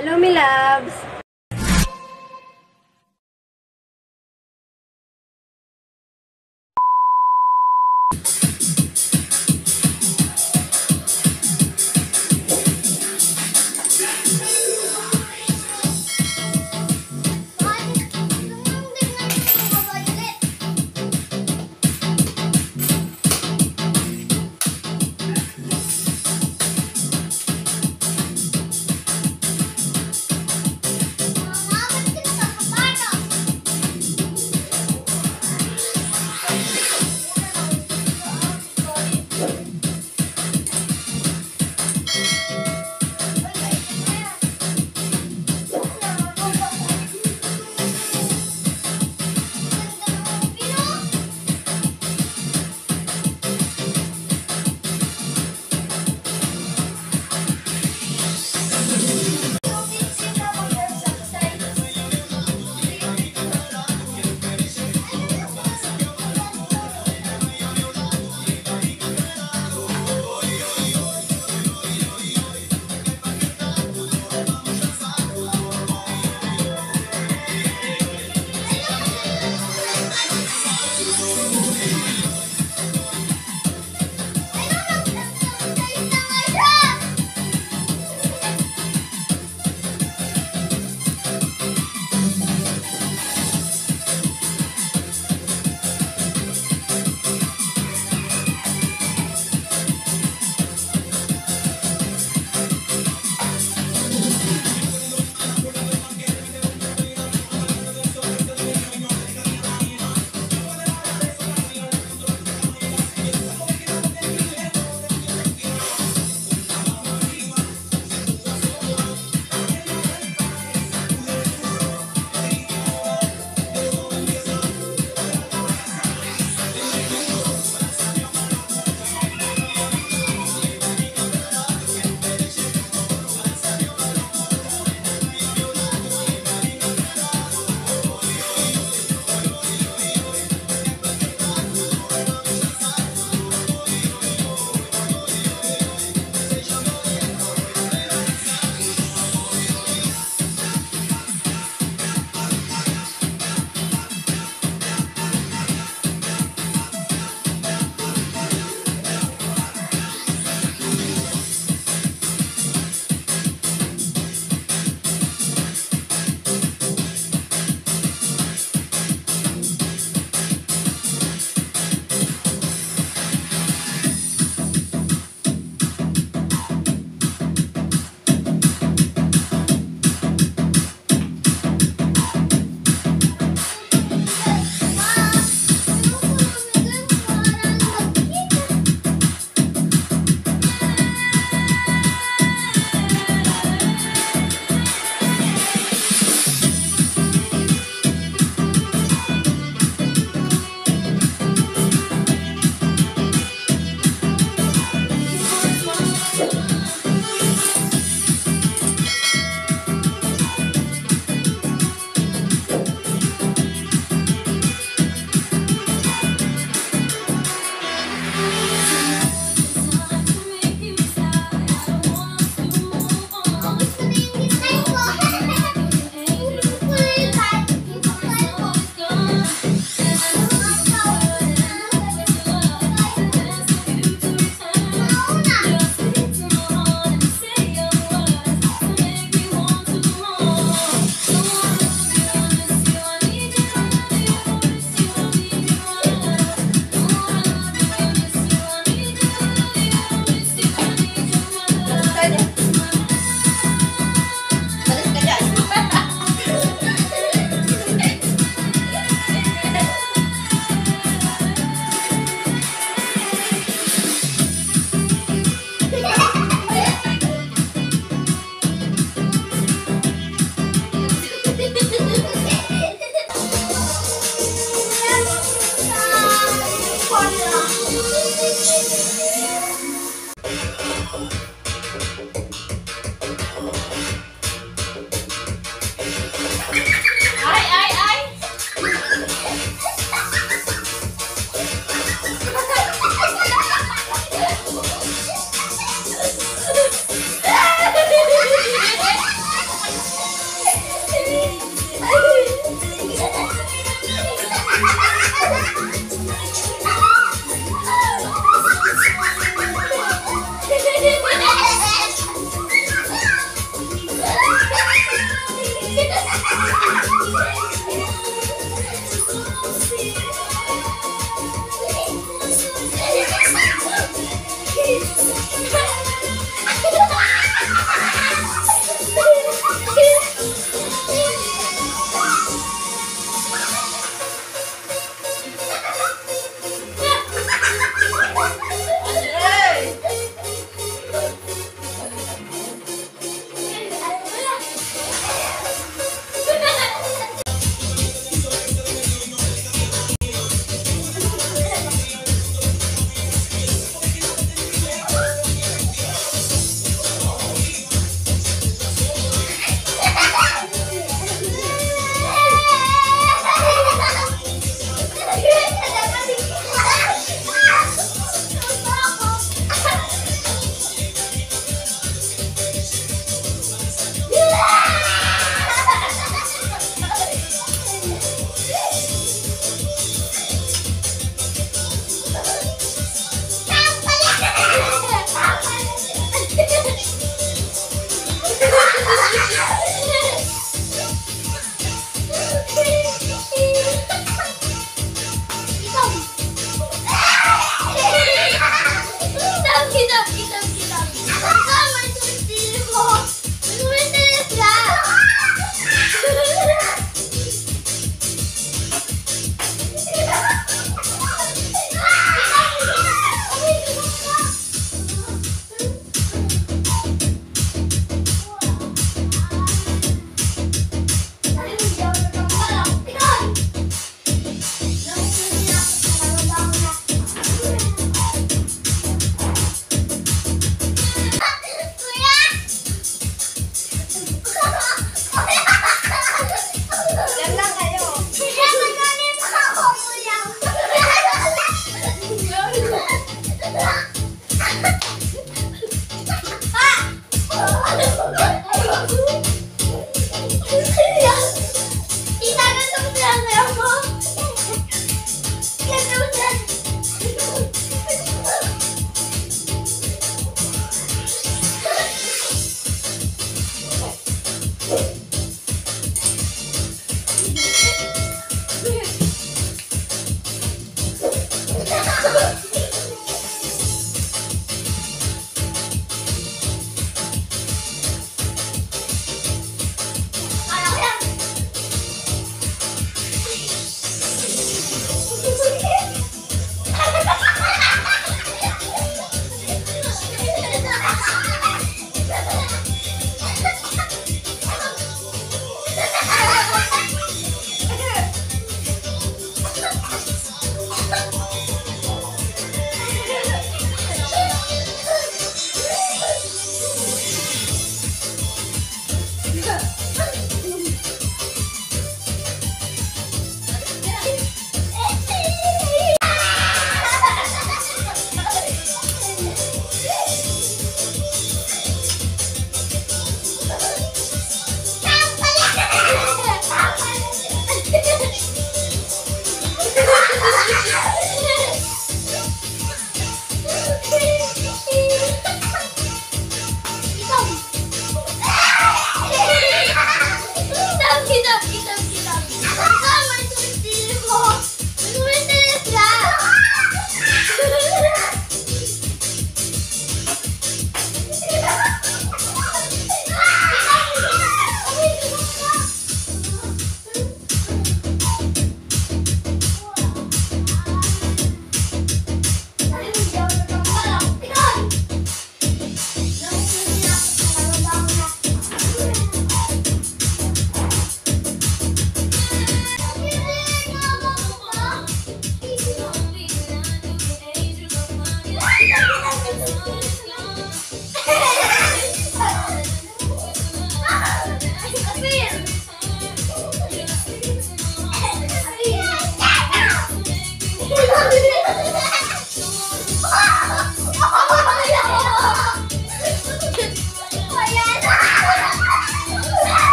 Hello, my loves!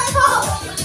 快快！